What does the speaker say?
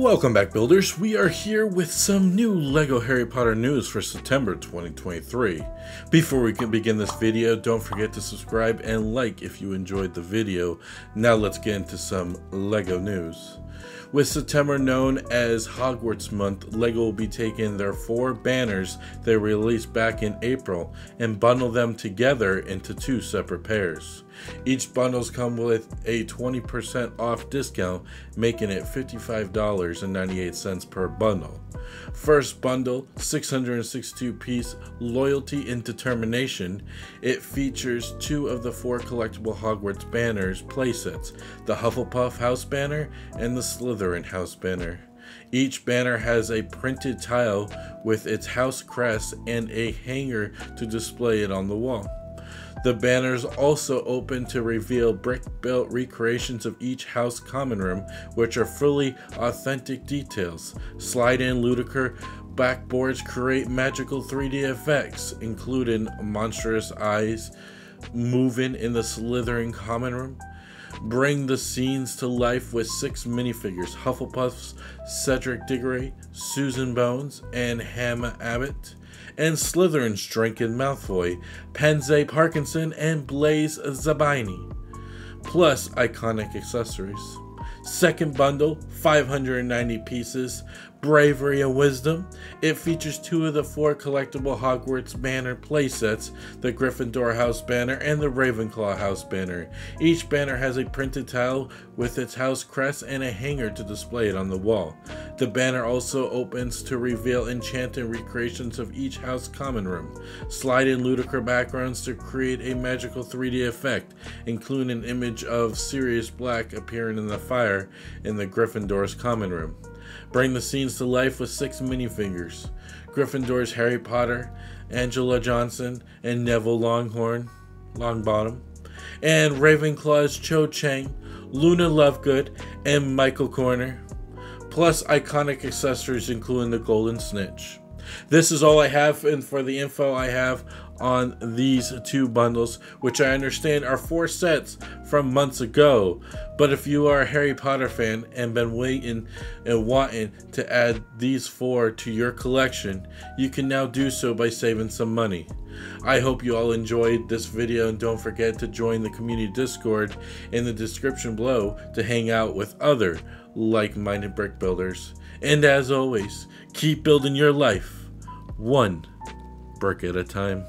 Welcome back builders, we are here with some new LEGO Harry Potter news for September 2023. Before we can begin this video, don't forget to subscribe and like if you enjoyed the video. Now let's get into some LEGO news. With September known as Hogwarts Month, LEGO will be taking their four banners they released back in April and bundle them together into two separate pairs. Each bundles come with a 20% off discount, making it $55.98 per bundle. First bundle, 662 piece Loyalty and Determination. It features two of the four collectible Hogwarts banners playsets the Hufflepuff House banner and the Slytherin House banner. Each banner has a printed tile with its house crest and a hanger to display it on the wall. The banners also open to reveal brick built recreations of each house common room, which are fully authentic details. Slide in Ludicrous backboards create magical 3D effects, including monstrous eyes moving in the Slytherin common room. Bring the scenes to life with six minifigures Hufflepuff's Cedric Diggory, Susan Bones, and Hannah Abbott and Slytherin's Draco Malfoy, Pansy Parkinson, and Blaise Zabini, plus iconic accessories. Second bundle, 590 pieces, Bravery and Wisdom. It features two of the four collectible Hogwarts banner playsets the Gryffindor House banner and the Ravenclaw House banner. Each banner has a printed tile with its house crest and a hanger to display it on the wall. The banner also opens to reveal enchanted recreations of each house common room. Slide in Ludicrous backgrounds to create a magical 3D effect, including an image of Sirius Black appearing in the fire in the Gryffindor's common room. Bring the scenes to life with six minifigures Gryffindor's Harry Potter, Angela Johnson, and Neville Longhorn, Longbottom, and Ravenclaw's Cho Chang, Luna Lovegood, and Michael Corner, plus iconic accessories including the Golden Snitch. This is all I have, and for the info I have on these two bundles, which I understand are four sets from months ago. But if you are a Harry Potter fan and been waiting and wanting to add these four to your collection, you can now do so by saving some money. I hope you all enjoyed this video and don't forget to join the community Discord in the description below to hang out with other like-minded brick builders. And as always, keep building your life one brick at a time.